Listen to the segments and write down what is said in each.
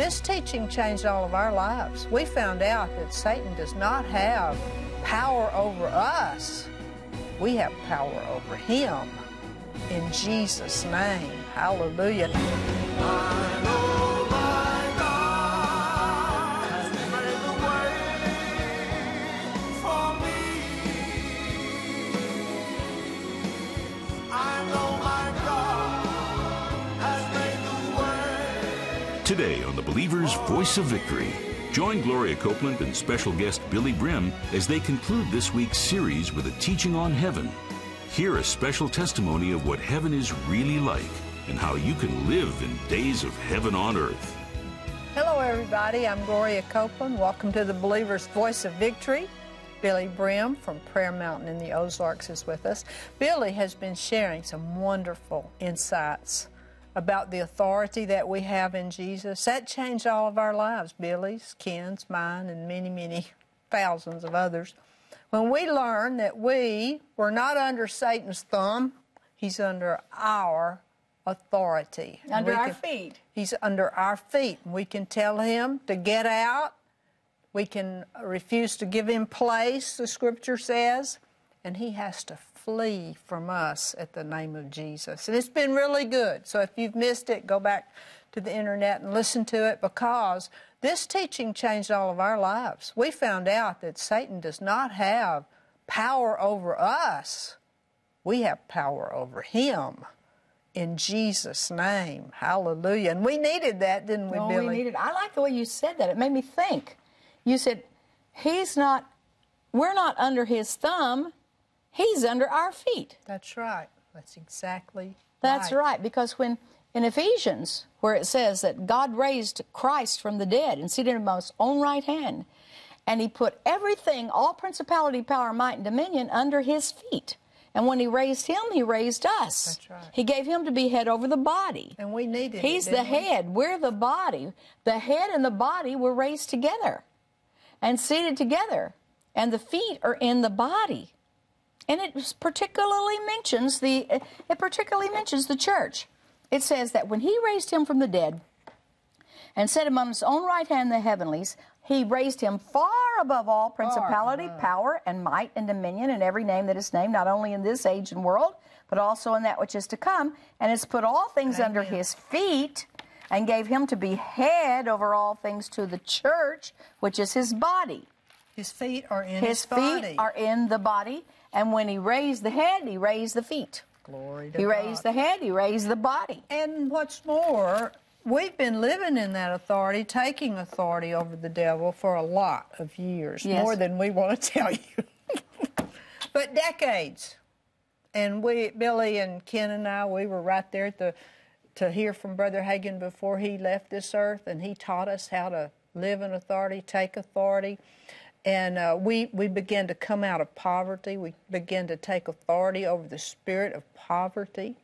This teaching changed all of our lives. We found out that Satan does not have power over us, we have power over him. In Jesus' name. Hallelujah. Voice of Victory, join Gloria Copeland and special guest Billye Brim as they conclude this week's series with a teaching on heaven. Hear a special testimony of what heaven is really like and how you can live in days of heaven on earth. Hello, everybody. I'm Gloria Copeland. Welcome to the Believer's Voice of Victory. Billye Brim from Prayer Mountain in the Ozarks is with us. Billye has been sharing some wonderful insights about the authority that we have in Jesus. That changed all of our lives Billye's, Ken's, mine, and many, many thousands of others. When we learned that we were not under Satan's thumb, he's under our authority. Under our can- feet. He's under our feet. We can tell him to get out. We can refuse to give him place, the scripture says, and he has to flee from us at the name of Jesus. And it's been really good. So if you've missed it, go back to the internet and listen to it because this teaching changed all of our lives. We found out that Satan does not have power over us, we have power over him. In Jesus' name. Hallelujah. And we needed that, didn't we, Oh, Billye? we needed. I like the way you said that. It made me think. You said, "He's not. We're not under his thumb. He's under our feet." That's right. That's exactly That's right. Because when in Ephesians, where it says that God raised Christ from the dead and seated him on his own right hand, and he put everything, all principality, power, might, and dominion under his feet. And when he raised him, he raised us. That's right. He gave him to be head over the body. And we needed it, He's the we? head. We're the body. The head and the body were raised together and seated together. And the feet are in the body. And it particularly mentions the it particularly mentions the church. It says that when he raised him from the dead and set him on his own right hand in the heavenlies, he raised him far above all principality, power, and might and dominion and every name that is named, not only in this age and world, but also in that which is to come, and has put all things under his feet and gave him to be head over all things to the church, which is his body. His feet are in His his, body. feet are in the body, and when he raised the head, he raised the feet. Glory to He God. raised the head, he raised the body. And what's more, we've been living in that authority, taking authority over the devil for a lot of years, Yes. more than we want to tell you. but decades. And we, Billye and Ken and I, we were right there the, to hear from Brother Hagin before he left this earth, and he taught us how to live in authority, take authority. And uh, we, we began to come out of poverty. We begin to take authority over the spirit of poverty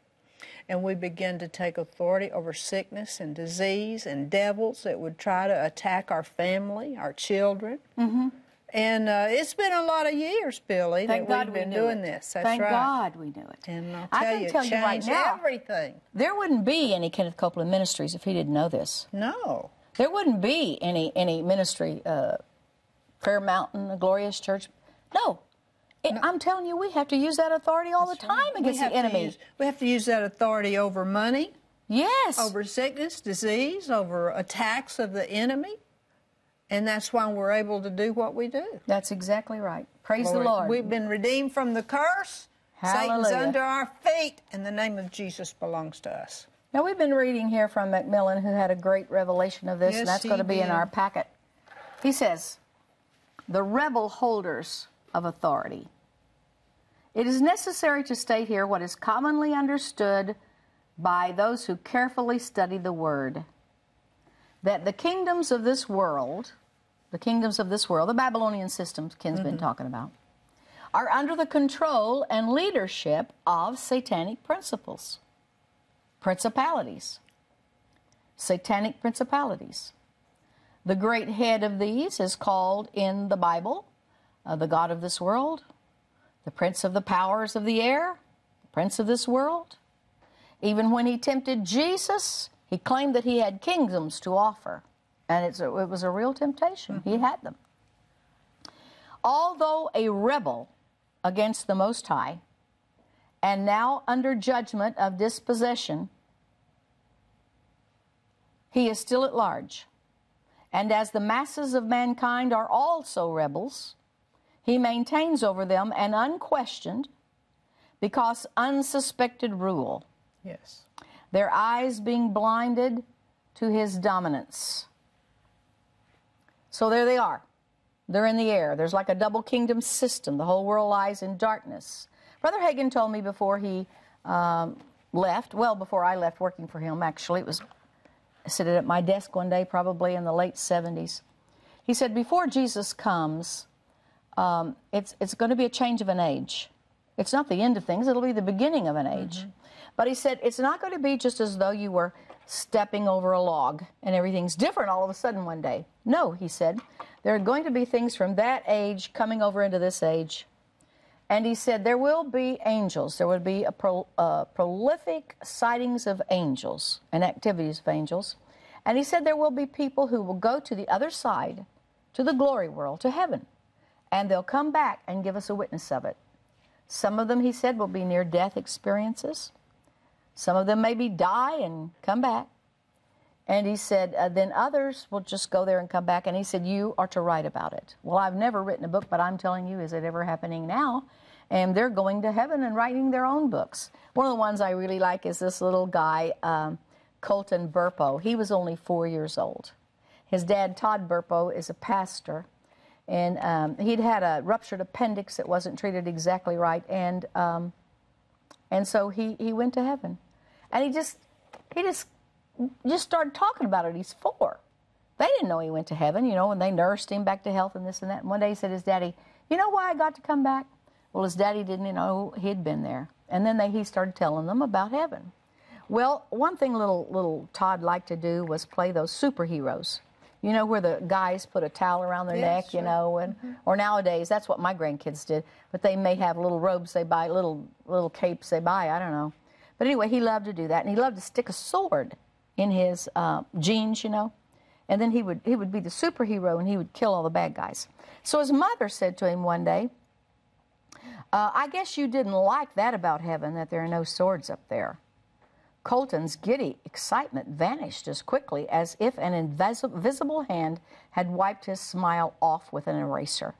and we begin to take authority over sickness and disease and devils that would try to attack our family, our children. Mm-hmm. And uh, it's been a lot of years, Billye, Thank that God we've been knew doing it. this. That's Thank right. God we knew it. And I'll I can you, tell you right now, everything. there wouldn't be any Kenneth Copeland ministries if he didn't know this. No. There wouldn't be any any ministry, uh, Prayer Mountain, a Glorious Church. No. It, I'm telling you, we have to use that authority all the time We against the enemy. use- we have to use that authority over money, yes. over sickness, disease, over attacks of the enemy. And that's why we're able to do what we do. That's exactly right. Praise the Lord, Lord. We've been redeemed from the curse. Satan's under our feet, and the name of Jesus belongs to us. Now, we've been reading here from Macmillan, who had a great revelation of this, Yes, and that's going to be in our packet. He says, The rebel holders of authority. It is necessary to state here what is commonly understood by those who carefully study the Word that the kingdoms of this world, the kingdoms of this world, the Babylonian systems Ken's been mm-hmm. talking about, are under the control and leadership of satanic principles principalities, satanic principalities. The great head of these is called in the Bible uh, the God of this world, the prince of the powers of the air, the prince of this world. Even when he tempted Jesus, he claimed that he had kingdoms to offer. And it was a real temptation. He had them. Although a rebel against the Most High, and now under judgment of dispossession, he is still at large. And as the masses of mankind are also rebels, he maintains over them an unquestioned, because unsuspected rule, Yes. their eyes being blinded to his dominance. So there they are. They're in the air. There's like a double kingdom system. The whole world lies in darkness. Brother Hagin told me before he um, left, well, before I left working for him, actually, it was sitting at my desk one day, probably in the late 70s. He said, Before Jesus comes, um, it's, it's going to be a change of an age. It's not the end of things, it'll be the beginning of an age. But he said, It's not going to be just as though you were stepping over a log and everything's different all of a sudden one day. No, he said, there are going to be things from that age coming over into this age. And he said there will be angels. There will be a pro, uh, prolific sightings of angels and activities of angels. And he said there will be people who will go to the other side, to the glory world, to heaven. And they'll come back and give us a witness of it. Some of them, he said, will be near death experiences. Some of them maybe die and come back. And he said, uh, then others will just go there and come back. And he said, You are to write about it. Well, I've never written a book, but I'm telling you, is it ever happening now? And they're going to heaven and writing their own books. One of the ones I really like is this little guy, um, Colton Burpo. He was only four years old. His dad, Todd Burpo, is a pastor. And um, he'd had a ruptured appendix that wasn't treated exactly right. And, um, and so he, he went to heaven. And he just, he just just started talking about it. He's four. They didn't know he went to heaven, you know, and they nursed him back to health and this and that. And one day he said his daddy, You know why I got to come back? Well, his daddy didn't know he'd been there. And then they, he started telling them about heaven. Well, one thing little, little Todd liked to do was play those superheroes. You know, where the guys put a towel around their Yeah, neck, you know, and mm-hmm. or nowadays that's what my grandkids did. But they may have little robes they buy, little little capes they buy. I don't know. But anyway, he loved to do that, and he loved to stick a sword in his uh, jeans, you know, and then he would he would be the superhero and he would kill all the bad guys. So his mother said to him one day, uh, "I guess you didn't like that about heaven that there are no swords up there." Colton's giddy excitement vanished as quickly as if an invisible hand had wiped his smile off with an eraser.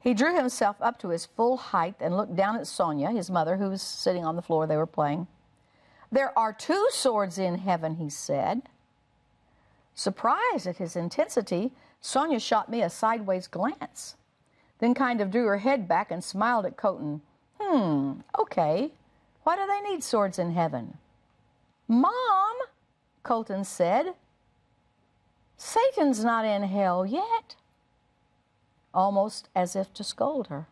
He drew himself up to his full height and looked down at Sonja, his mother, who was sitting on the floor they were playing. There are two swords in heaven, he said. Surprised at his intensity, Sonja shot me a sideways glance, then kind of drew her head back and smiled at Colton. Hmm, okay. Why do they need swords in heaven? Mom, Colton said, Satan's not in hell yet. Almost as if to scold her.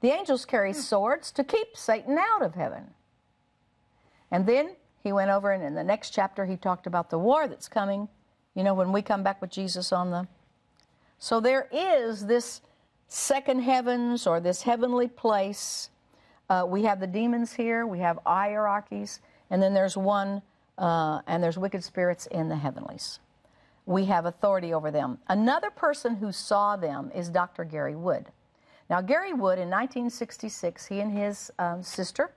The angels carry swords to keep Satan out of heaven. And then he went over, and in the next chapter, he talked about the war that's coming, you know, when we come back with Jesus on the. So there is this second heavens or this heavenly place. Uh, we have the demons here, we have hierarchies, and then there's one, uh, and there's wicked spirits in the heavenlies. We have authority over them. Another person who saw them is Dr. Gary Wood. Now, Gary Wood in 1966, he and his um, sister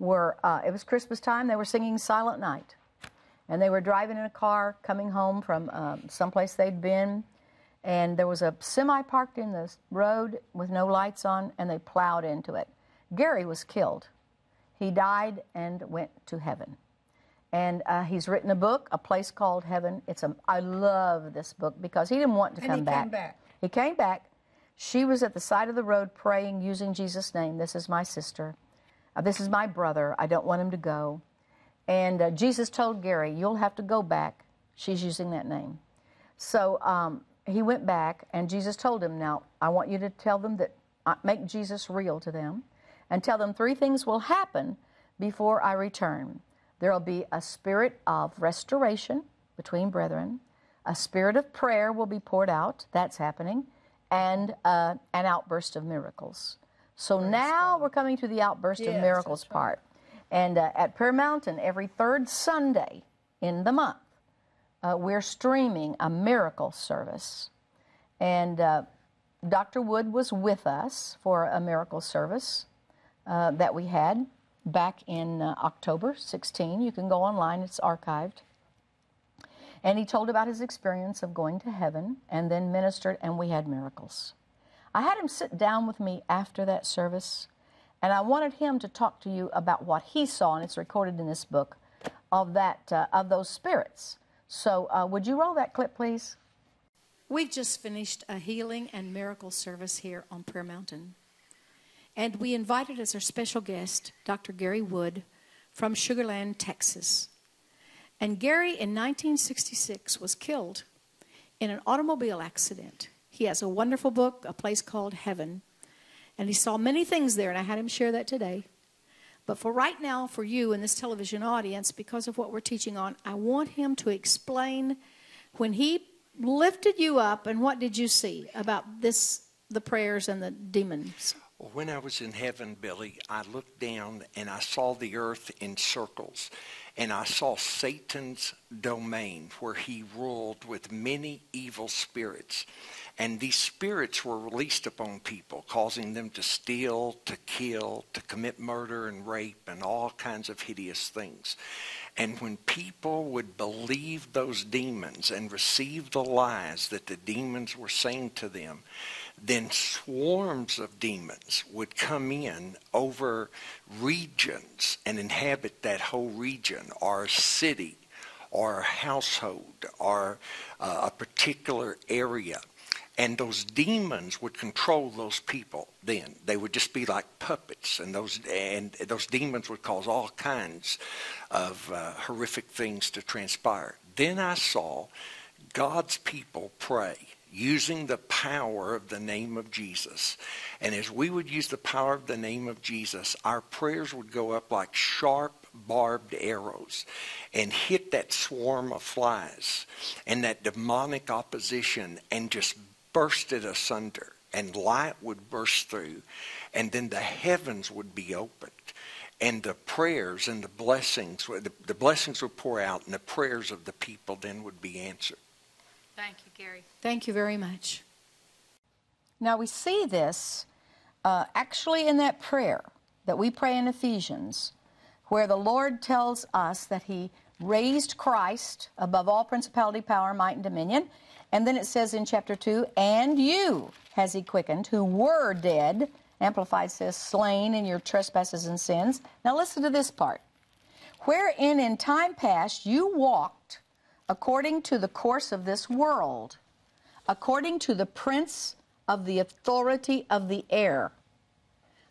were, uh, it was Christmas time, they were singing Silent Night. And they were driving in a car coming home from um, someplace they'd been. And there was a semi parked in the road with no lights on, and they plowed into it. Gary was killed. He died and went to heaven. And uh, he's written a book, A Place Called Heaven. It's a, I love this book because he didn't want to And come he back. came back. He came back. She was at the side of the road praying using Jesus' name. This is my sister. Uh, this is my brother. I don't want him to go. And uh, Jesus told Gary, You'll have to go back. She's using that name. So um, he went back, and Jesus told him, Now, I want you to tell them that, uh, make Jesus real to them, and tell them three things will happen before I return. There will be a spirit of restoration between brethren, a spirit of prayer will be poured out, that's happening, and uh, an outburst of miracles. So now we're coming to the outburst of miracles right. part. And uh, at Prayer Mountain, every third Sunday in the month, uh, we're streaming a miracle service. And uh, Dr. Wood was with us for a miracle service uh, that we had back in uh, October 16. You can go online, it's archived. And he told about his experience of going to heaven and then ministered, and we had miracles. I had him sit down with me after that service, and I wanted him to talk to you about what he saw, and it's recorded in this book, of that uh, of those spirits. So, uh, would you roll that clip, please? We've just finished a healing and miracle service here on Prayer Mountain. And we invited as our special guest Dr. Gary Wood from Sugar Land, Texas. And Gary in 1966 was killed in an automobile accident. He has a wonderful book, A Place Called Heaven. And he saw many things there, and I had him share that today. But for right now, for you and this television audience, because of what we're teaching on, I want him to explain when he lifted you up and what did you see about this, the prayers and the demons? When I was in heaven, Billye, I looked down and I saw the earth in circles. And I saw Satan's domain where he ruled with many evil spirits. And these spirits were released upon people, causing them to steal, to kill, to commit murder and rape, and all kinds of hideous things. And when people would believe those demons and receive the lies that the demons were saying to them, then swarms of demons would come in over regions and inhabit that whole region or city or household or uh, a particular area. And those demons would control those people then. They would just be like puppets, and those, and those demons would cause all kinds of uh, horrific things to transpire. Then I saw God's people pray using the power of the name of Jesus. And as we would use the power of the name of Jesus, our prayers would go up like sharp, barbed arrows and hit that swarm of flies and that demonic opposition and just burst it asunder. And light would burst through, and then the heavens would be opened and the prayers and the blessings, the, the, blessings would pour out, and the prayers of the people then would be answered. Thank you, Gary. Thank you very much. Now we see this uh, actually in that prayer that we pray in Ephesians, where the Lord tells us that He raised Christ above all principality, power, might, and dominion. And then it says in chapter 2, and you has He quickened, who were dead. Amplified says, slain in your trespasses and sins. Now listen to this part. Wherein in time past you walked according to the course of this world, according to the prince of the authority of the air,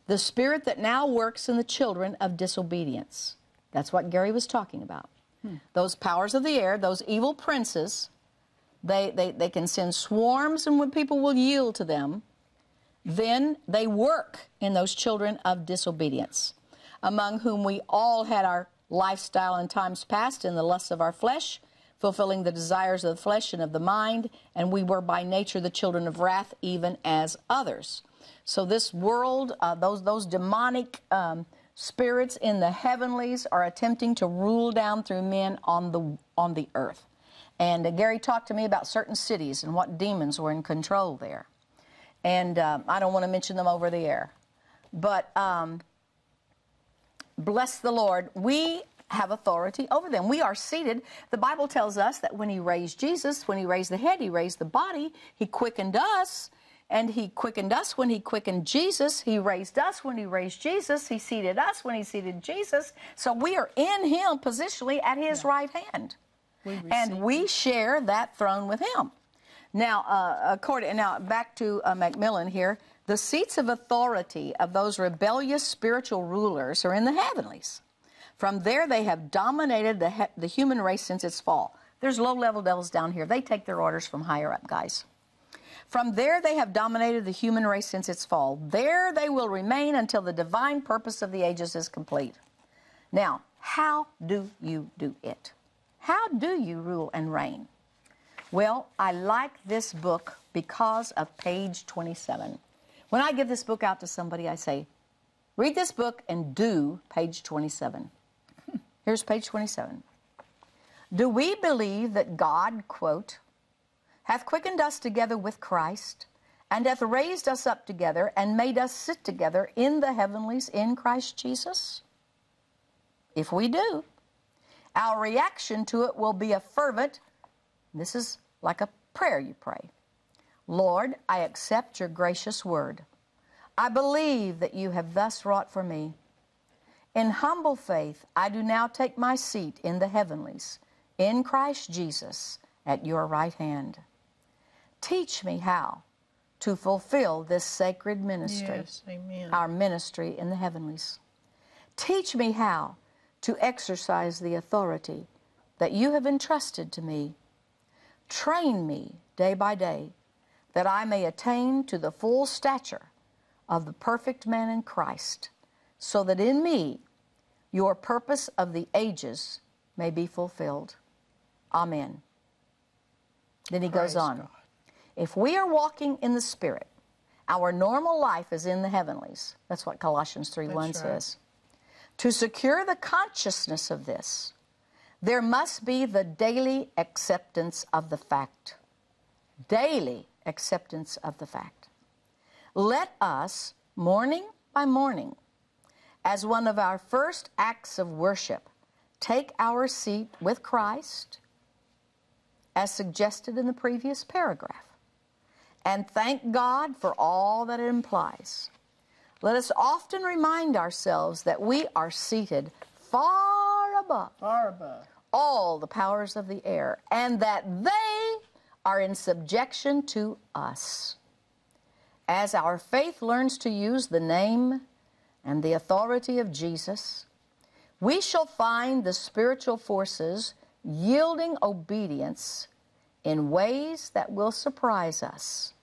the spirit that now works in the children of disobedience. That's what Gary was talking about. Hmm. Those powers of the air, those evil princes, they, they, they can send swarms and when people will yield to them, then they work in those children of disobedience, among whom we all had our lifestyle in times past in the lusts of our flesh, fulfilling the desires of the flesh and of the mind, and we were by nature the children of wrath, even as others. So this world, uh, those those demonic um, spirits in the heavenlies are attempting to rule down through men on the on the earth. And uh, Gary talked to me about certain cities and what demons were in control there. And uh, I don't want to mention them over the air, but um, bless the Lord. We have authority over them. We are seated. The Bible tells us that when He raised Jesus, when He raised the head, He raised the body, He quickened us. And he quickened us when he quickened Jesus. He raised us when he raised Jesus. He seated us when he seated Jesus. So we are in him positionally at his yeah. right hand. We and we share that throne with him. Now, uh, according now back to uh, Macmillan here, the seats of authority of those rebellious spiritual rulers are in the heavenlies. From there, they have dominated the, the human race since its fall. There's low level devils down here. They take their orders from higher up, guys. From there, they have dominated the human race since its fall. There they will remain until the divine purpose of the ages is complete. Now, how do you do it? How do you rule and reign? Well, I like this book because of page 27. When I give this book out to somebody, I say, read this book and do page 27. Here's page 27. Do we believe that God, quote, hath quickened us together with Christ, and hath raised us up together, and made us sit together in the heavenlies in Christ Jesus? If we do, our reaction to it will be a fervent, this is like a prayer you pray. Lord, I accept your gracious word. I believe that you have thus wrought for me. In humble faith, I do now take my seat in the heavenlies, in Christ Jesus, at your right hand. Teach me how to fulfill this sacred ministry, Yes, our ministry in the heavenlies. Teach me how to exercise the authority that you have entrusted to me. Train me day by day that I may attain to the full stature of the perfect man in Christ, so that in me your purpose of the ages may be fulfilled. Amen. Then he goes on. God. If we are walking in the Spirit, our normal life is in the heavenlies. That's what Colossians 3 1 right. says. To secure the consciousness of this, there must be the daily acceptance of the fact. Daily acceptance of the fact. Let us, morning by morning, as one of our first acts of worship, take our seat with Christ, as suggested in the previous paragraph, and thank God for all that it implies. Let us often remind ourselves that we are seated far above Far above. all the powers of the air, and that they are in subjection to us. As our faith learns to use the name and the authority of Jesus, we shall find the spiritual forces yielding obedience in ways that will surprise us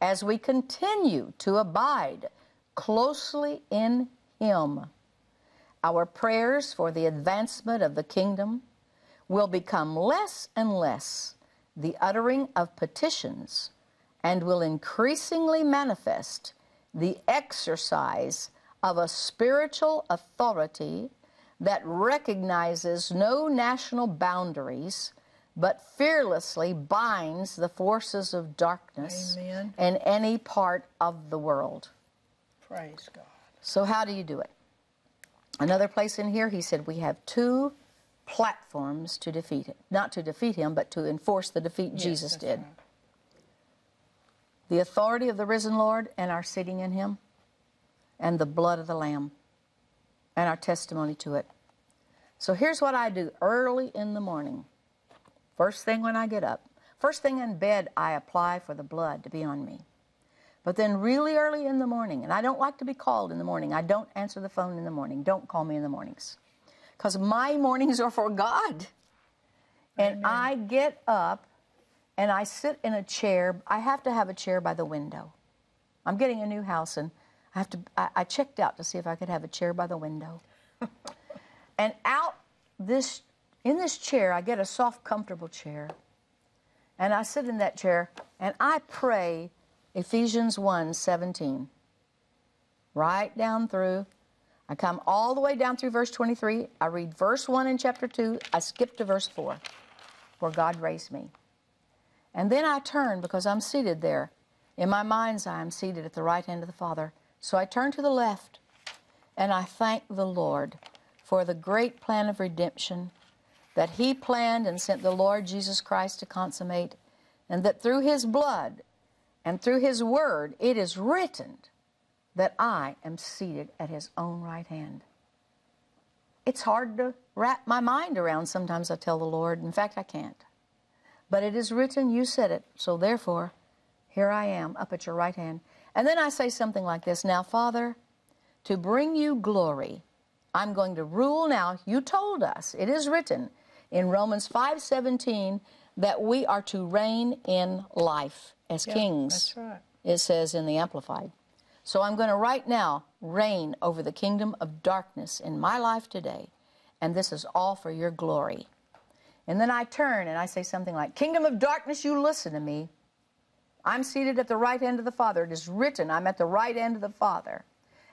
as we continue to abide closely in Him. Our prayers for the advancement of the kingdom will become less and less the uttering of petitions and will increasingly manifest the exercise of a spiritual authority that recognizes no national boundaries but fearlessly binds the forces of darkness Amen. in any part of the world. Praise God. So, how do you do it? Another place in here, he said, we have two platforms to defeat it. Not to defeat him, but to enforce the defeat Yes, Jesus did. right. The authority of the risen Lord and our sitting in him, and the blood of the Lamb, and our testimony to it. So, here's what I do early in the morning. First thing when I get up. First thing in bed, I apply for the blood to be on me. But then, really early in the morning, and I don't like to be called in the morning. I don't answer the phone in the morning. Don't call me in the mornings. Because my mornings are for God. And I get up and I sit in a chair. I have to have a chair by the window. I'm getting a new house and I have to, I, I checked out to see if I could have a chair by the window. and out this, in this chair, I get a soft, comfortable chair. And I sit in that chair and I pray Ephesians 1 17. Right down through. I come all the way down through verse 23. I read verse 1 in chapter 2. I skip to verse 4, where God raised me. And then I turn because I'm seated there. In my mind's eye, I'm seated at the right hand of the Father. So I turn to the left and I thank the Lord for the great plan of redemption that He planned and sent the Lord Jesus Christ to consummate, and that through His blood and through His word it is written that I am seated at His own right hand. It's hard to wrap my mind around sometimes, I tell the Lord. In fact, I can't. But it is written, you said it, so therefore, here I am up at your right hand. And then I say something like this Now, Father, to bring you glory, I'm going to rule now. You told us, it is written in Romans 5:17 that we are to reign in life as Yeah, kings. That's right. It says in the Amplified. So I'm going to right now reign over the kingdom of darkness in my life today. And this is all for your glory. And then I turn and I say something like, Kingdom of darkness, you listen to me. I'm seated at the right hand of the Father. It is written, I'm at the right hand of the Father.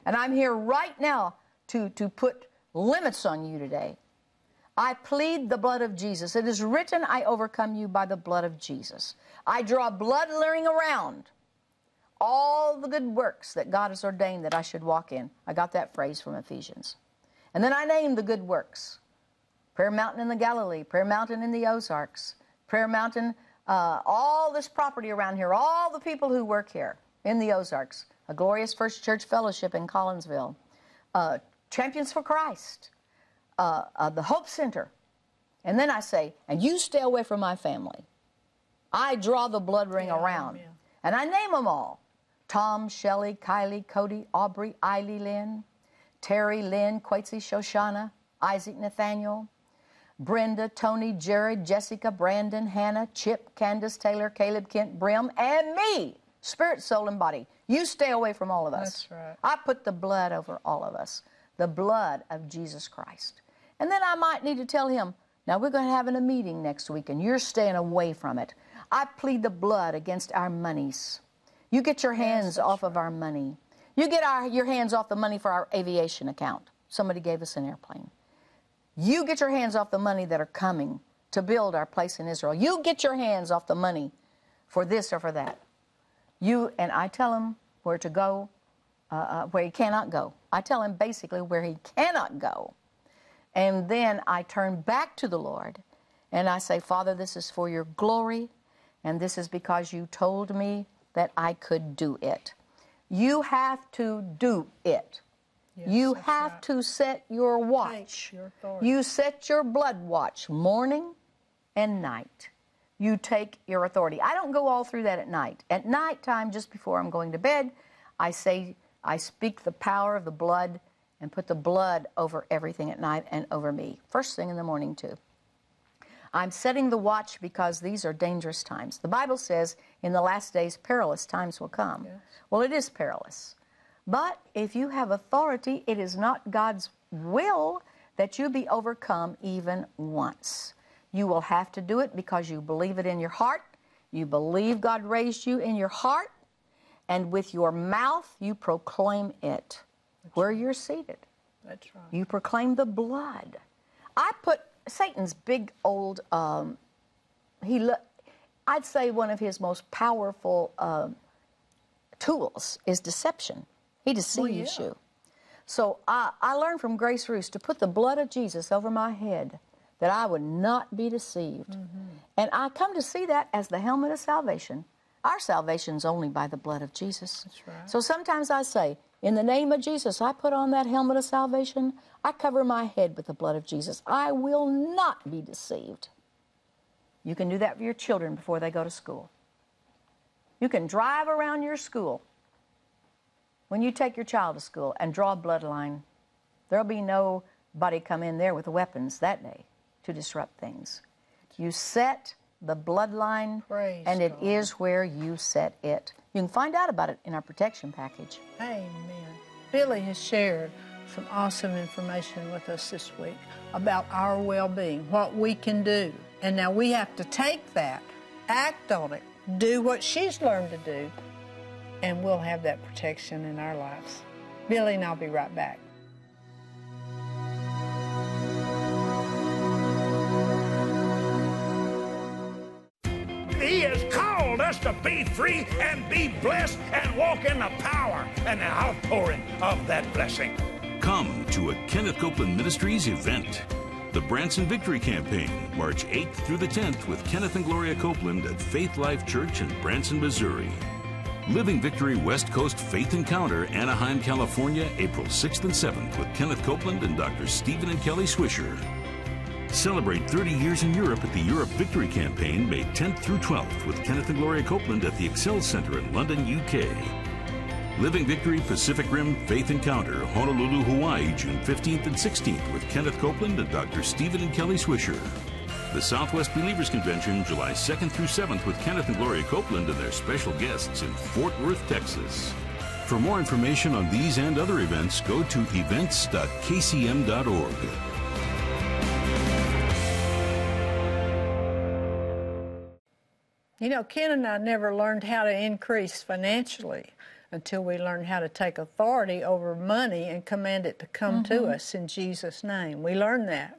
And I'm here right now to, to put limits on you today. I plead the blood of Jesus. It is written, I overcome you by the blood of Jesus. I draw blood leering around all the good works that God has ordained that I should walk in. I got that phrase from Ephesians. And then I named the good works Prayer Mountain in the Galilee, Prayer Mountain in the Ozarks, Prayer Mountain, uh, all this property around here, all the people who work here in the Ozarks, a glorious First Church Fellowship in Collinsville, uh, Champions for Christ, uh, uh, the Hope Center. And then I say, and you stay away from my family. I draw the blood ring Yeah, around. amen. And I name them all Tom, Shelley, Kylie, Cody, Aubrey, Eiley, Lynn, Terry, Lynn, Quatesy, Shoshana, Isaac, Nathaniel, Brenda, Tony, Jared, Jessica, Brandon, Hannah, Chip, Candace, Taylor, Caleb, Kent, Brim, and me. Spirit, soul, and body. You stay away from all of us. That's right. I put the blood over all of us, the blood of Jesus Christ. And then I might need to tell him, now we're going to have a meeting next week and you're staying away from it. I plead the blood against our monies. You get your hands off of our money. You get our, your hands off the money for our aviation account. Somebody gave us an airplane. You get your hands off the money that are coming to build our place in Israel. You get your hands off the money for this or for that. You and I tell him where to go, uh, uh, where he cannot go. I tell him basically where he cannot go. And then I turn back to the Lord and I say, Father, this is for your glory, and this is because you told me that I could do it. You have to do it. you have right. to set your watch. your you set your blood watch morning and night. You take your authority. I don't go all through that at night. At night time, just before I'm going to bed, I say, I speak the power of the blood and put the blood over everything at night and over me. First thing in the morning, too. I'm setting the watch because these are dangerous times. The Bible says in the last days, perilous times will come. Well, it is perilous. But if you have authority, it is not God's will that you be overcome even once. You will have to do it because you believe it in your heart. You believe God raised you in your heart. And with your mouth, you proclaim it where you're seated. That's right. You proclaim the blood. I put Satan's big old, um, he, lo- I'd say one of his most powerful um, tools is deception. He deceives yeah. you. So I, I learned from Grace Roos to put the blood of Jesus over my head that I would not be deceived. Mm-hmm. And I come to see that as the helmet of salvation. Our salvation is only by the blood of Jesus. That's right. So sometimes I say, in the name of Jesus, I put on that helmet of salvation. I cover my head with the blood of Jesus. I will not be deceived. You can do that for your children before they go to school. You can drive around your school when you take your child to school and draw a bloodline. There'll be nobody come in there with weapons that day to disrupt things. You set the bloodline, Praise and it God. is where you set it. You can find out about it in our protection package. Amen. Billye has shared some awesome information with us this week about our well being, what we can do. And now we have to take that, act on it, do what she's learned to do, and we'll have that protection in our lives. Billye and I'll be right back. Us to be free and be blessed and walk in the power and the outpouring of that blessing. Come to a Kenneth Copeland Ministries event. The Branson Victory Campaign, March 8th through the 10th with Kenneth and Gloria Copeland at Faith Life Church in Branson, Missouri. Living Victory West Coast Faith Encounter, Anaheim, California, April 6th and 7th with Kenneth Copeland and Dr. Stephen and Kelly Swisher. Celebrate 30 years in Europe at the Europe Victory Campaign, May 10th through 12th with Kenneth and Gloria Copeland at the Excel Center in London, UK. Living Victory Pacific Rim Faith Encounter, Honolulu, Hawaii, June 15th and 16th with Kenneth Copeland and Dr. Stephen and Kelly Swisher. The Southwest Believers Convention, July 2nd through 7th with Kenneth and Gloria Copeland and their special guests in Fort Worth, Texas. For more information on these and other events, go to events.kcm.org. You know, Ken and I never learned how to increase financially until we learned how to take authority over money and command it to come to us in Jesus' name. We learned that.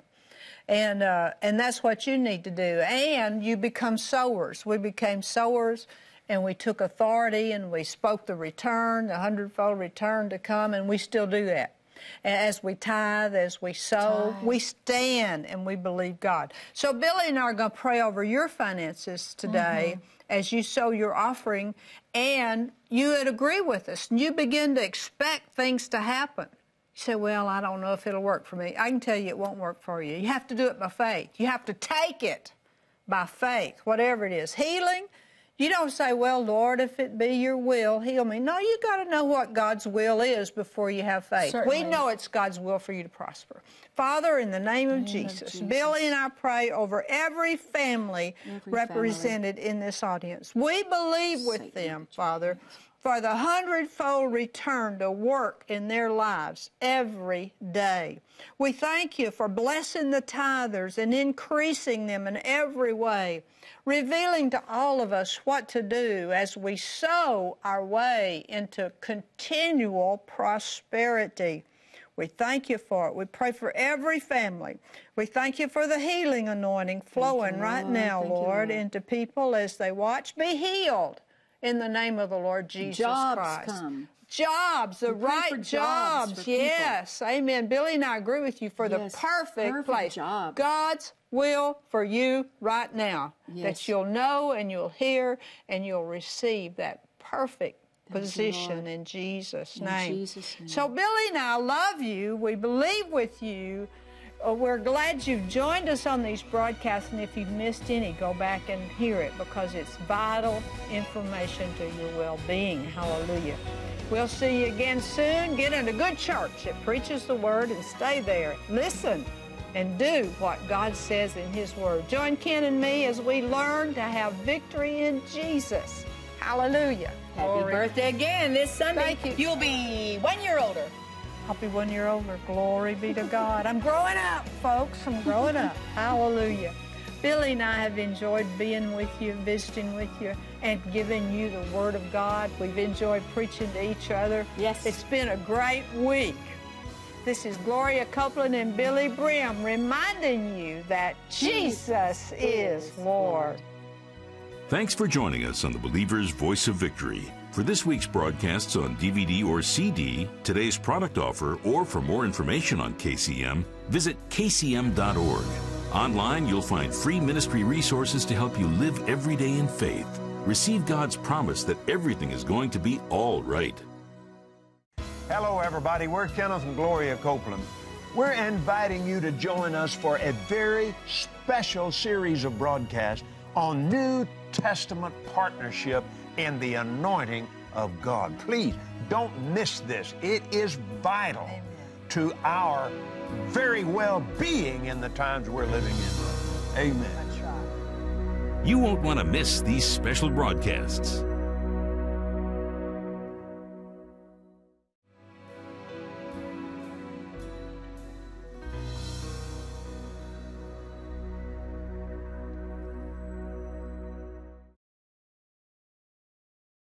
And, uh, and that's what you need to do. And you become sowers. We became sowers and we took authority and we spoke the return, the hundredfold return to come, and we still do that. As we tithe, as we sow, we stand and we believe God. So Billye and I are going to pray over your finances today mm-hmm. as you sow your offering, and you would agree with us, and you begin to expect things to happen. You say, Well, I don't know if it'll work for me. I can tell you it won't work for you. You have to do it by faith. You have to take it by faith, whatever it is. Healing, you don't say, Well, Lord, if it be your will, heal me. No, you got to know what God's will is before you have faith. Certainly. We know it's God's will for you to prosper. Father, in the name of, Jesus, Jesus. Billye and I pray over every family Every represented in this audience. We believe with Satan, them, Father, for the hundredfold return to work in their lives every day. We thank you for blessing the tithers and increasing them in every way, revealing to all of us what to do as we sow our way into continual prosperity. We thank you for it. We pray for every family. We thank you for the healing anointing flowing right Lord. now, Thank you, Lord, Lord. into people as they watch. Be healed in the name of the Lord Jesus Jobs Christ. come. Jobs, the right jobs jobs. yes, amen. Billye and I agree with you for Yes, the perfect, perfect place. job. God's will for you right now. Yes. That you'll know and you'll hear and you'll receive that perfect Thank position in Jesus' In name. Jesus' name. So, Billye and I love you. We believe with you. Uh, we're glad you've joined us on these broadcasts, and if you've missed any, go back and hear it because it's vital information to your well being. Hallelujah. We'll see you again soon. Get in a good church that preaches the word and stay there. Listen and do what God says in His Word. Join Ken and me as we learn to have victory in Jesus. Hallelujah. Happy Glory. birthday again this Sunday. Thank you. You'll be one year older. I'll be one year older. Glory be to God. I'm growing up, folks. I'm growing up. Hallelujah. Billye and I have enjoyed being with you, visiting with you, and giving you the Word of God. We've enjoyed preaching to each other. Yes. It's been a great week. This is Gloria Copeland and Billye Brim reminding you that Jesus is Lord. Thanks for joining us on the Believer's Voice of Victory. For this week's broadcasts on DVD or CD, today's product offer, or for more information on KCM, visit kcm.org. Online, you'll find free ministry resources to help you live every day in faith. Receive God's promise that everything is going to be all right. Hello, everybody. We're Kenneth and Gloria Copeland. We're inviting you to join us for a very special series of broadcasts on New Testament partnership and the anointing of God. Please don't miss this. It is vital to our very well being in the times we're living in. Amen. You won't want to miss these special broadcasts.